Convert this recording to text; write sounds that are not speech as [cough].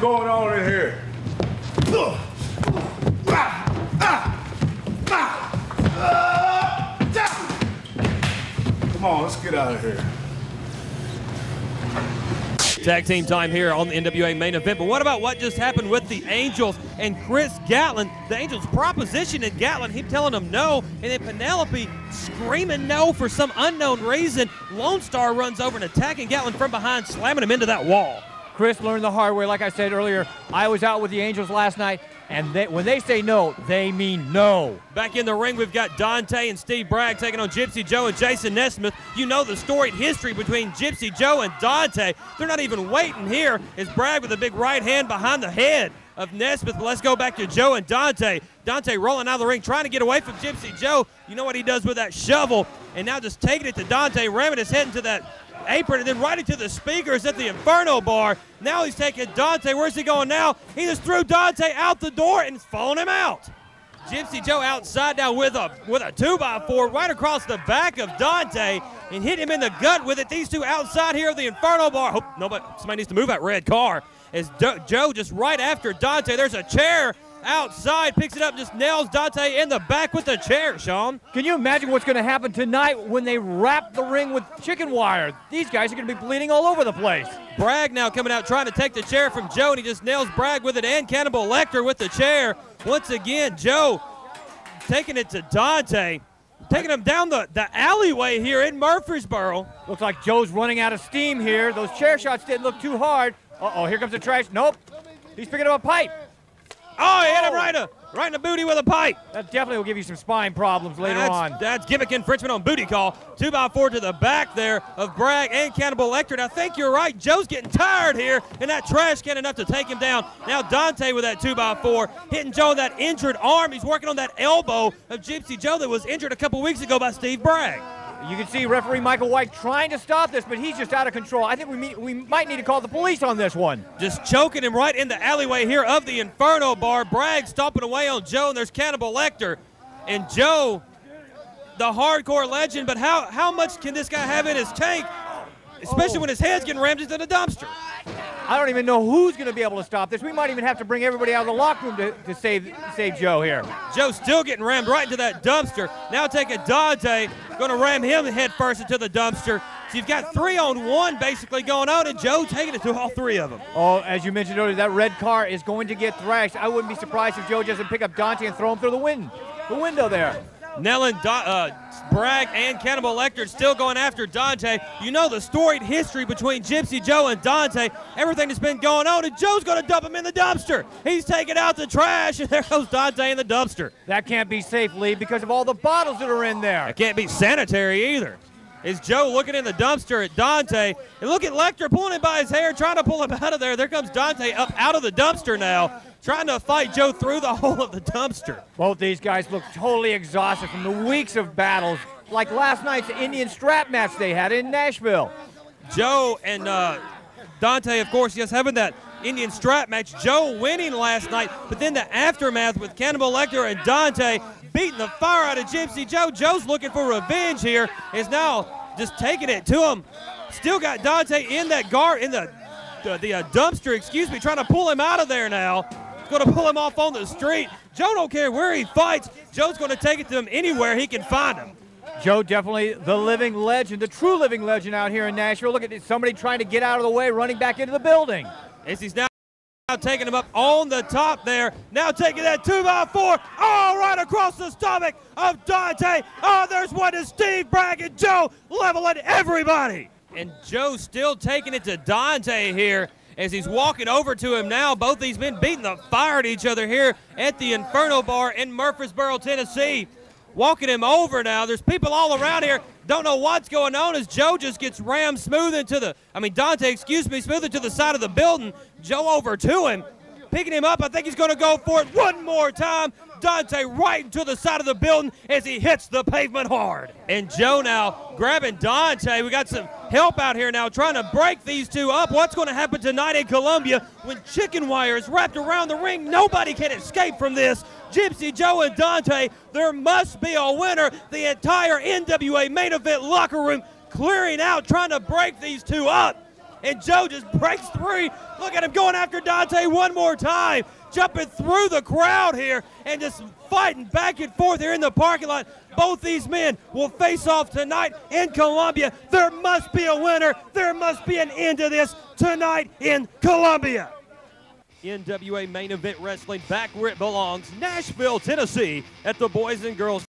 what's going on in here. Come on, let's get out of here. Tag team time here on the NWA main event. But what about what just happened with the Angels and Chris Gatlin? The Angels proposition propositioning Gatlin, him telling him no, and then Penelope screaming no for some unknown reason. Lone Star runs over and attacking Gatlin from behind, slamming him into that wall. Chris learned the hard way. Like I said earlier, I was out with the Angels last night, and they, when they say no, they mean no. Back in the ring, we've got Dante and Steve Bragg taking on Gypsy Joe and Jason Nesmith. You know the storied history between Gypsy Joe and Dante. They're not even waiting here Bragg with a big right hand behind the head of Nesmith. Let's go back to Joe and Dante. Dante rolling out of the ring, trying to get away from Gypsy Joe. You know what he does with that shovel, and now just taking it to Dante, ramming his head into that apron and then right into the speakers at the Inferno bar. Now he's taking Dante. Where's he going now? He just threw Dante out the door and it's falling him out. Gypsy Joe outside now with a with a two by four right across the back of Dante and hit him in the gut with it. These two outside here of the Inferno bar. Hope nobody somebody needs to move that red car. As Do- Joe just right after Dante, there's a chair outside, picks it up, just nails Dante in the back with the chair, Sean. Can you imagine what's going to happen tonight when they wrap the ring with chicken wire? These guys are going to be bleeding all over the place. Bragg now coming out trying to take the chair from Joe, and he just nails Bragg with it and Cannibal Lecter with the chair. Once again, Joe taking it to Dante, taking him down the, the alleyway here in Murfreesboro. Looks like Joe's running out of steam here. Those chair shots didn't look too hard. Uh-oh, here comes the trash. Nope. He's picking up a pipe. Oh, he hit him oh. right in, the, right in the booty with a pipe. That definitely will give you some spine problems later that's, on. That's gimmick infringement on booty call. Two by four to the back there of Bragg and Cannibal Lecter. And I think you're right. Joe's getting tired here, and that trash can enough to take him down. Now Dante with that two by four, hitting Joe with that injured arm. He's working on that elbow of Gypsy Joe that was injured a couple weeks ago by Steve Bragg. You can see referee Michael White trying to stop this, but he's just out of control. I think we, meet, we might need to call the police on this one. Just choking him right in the alleyway here of the Inferno bar. Bragg stomping away on Joe, and there's Cannibal Lecter. And Joe, the hardcore legend, but how, how much can this guy have in his tank, especially Oh. when his head's getting rammed into the dumpster? I don't even know who's going to be able to stop this. We might even have to bring everybody out of the locker room to, to save, save Joe here. Joe still getting rammed right into that dumpster. Now taking Dante, eh? going to ram him head first into the dumpster. So you've got three on one basically going on, and Joe taking it to all three of them. Oh, as you mentioned earlier, that red car is going to get thrashed. I wouldn't be surprised if Joe doesn't pick up Dante and throw him through the wind, the window there. Nellen, Do- uh, Bragg, and Cannibal Lecter still going after Dante. You know the storied history between Gypsy Joe and Dante. Everything that's been going on, and Joe's going to dump him in the dumpster. He's taking out the trash, [laughs] and there goes Dante in the dumpster. That can't be safe, Lee, because of all the bottles that are in there. That can't be sanitary either. Is Joe looking in the dumpster at Dante? And look at Lecter pulling him by his hair, trying to pull him [laughs] out of there. There comes Dante up out of the dumpster now, trying to fight Joe through the [laughs] hole of the dumpster. Both these guys look totally exhausted from the weeks of battles, like last night's Indian strap match they had in Nashville. Joe and uh, Dante, of course, yes, having that Indian strap match. Joe winning last night, but then the aftermath with Cannibal Lecter and Dante beating the fire out of Gypsy Joe. Joe's looking for revenge here. Is now just taking it to him. Still got Dante in that guard in the the, the uh, dumpster. Excuse me, trying to pull him out of there now. Going to pull him off on the street. Joe don't care where he fights. Joe's going to take it to him anywhere he can find him. Joe definitely the living legend, the true living legend out here in Nashville. Look at this, somebody trying to get out of the way, running back into the building. As he's now taking him up on the top there. Now taking that two by four. all right across the stomach of Dante. Oh, there's one to Steve Bragg and Joe leveling everybody. And Joe still taking it to Dante here as he's walking over to him now. Both these men beating the fire at each other here at the Inferno Bar in Murfreesboro, Tennessee. Walking him over now. There's people all around here. Don't know what's going on as Joe just gets rammed smooth into the, I mean, Dante, excuse me, smooth into the side of the building. Joe over to him. Picking him up. I think he's going to go for it one more time. Dante right into the side of the building as he hits the pavement hard. And Joe now grabbing Dante. We got some help out here now trying to break these two up. What's going to happen tonight in Columbia when chicken wire is wrapped around the ring? Nobody can escape from this. Gypsy Joe and Dante, there must be a winner. The entire NWA main event locker room clearing out, trying to break these two up. and Joe just breaks free. Look at him going after Dante one more time, jumping through the crowd here and just fighting back and forth here in the parking lot. Both these men will face off tonight in Columbia. There must be a winner. There must be an end to this tonight in Columbia. NWA Main Event Wrestling back where it belongs, Nashville, Tennessee, at the Boys and Girls